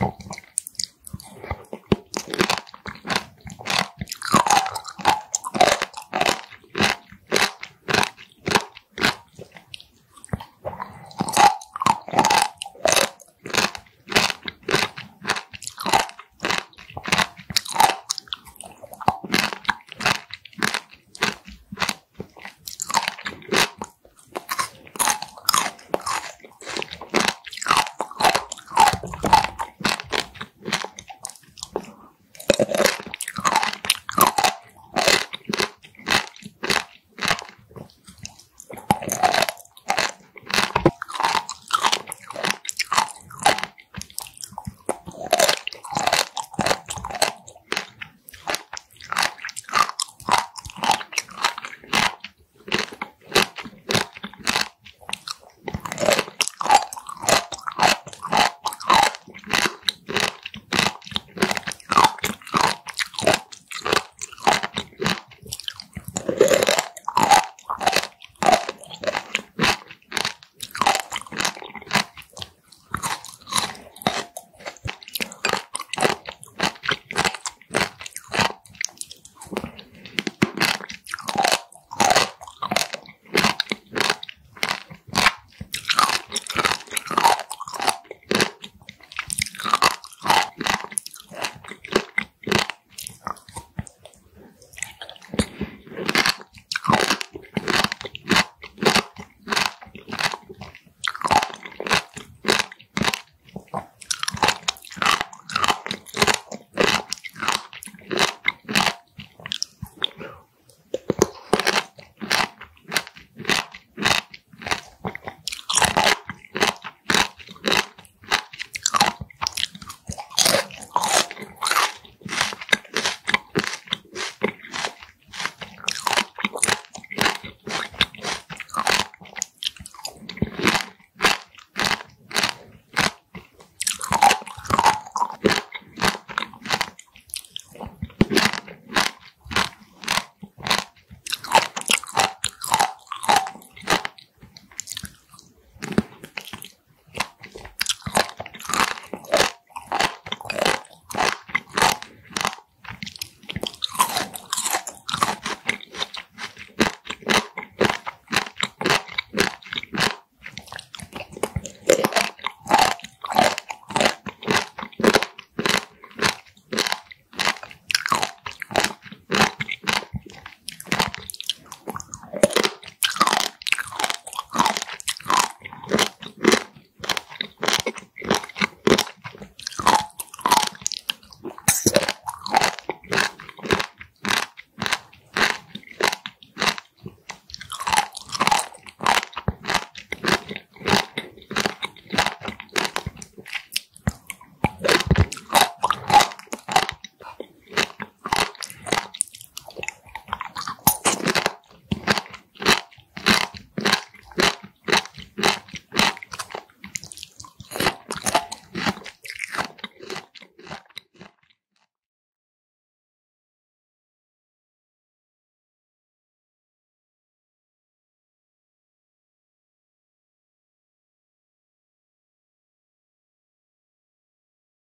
Oh.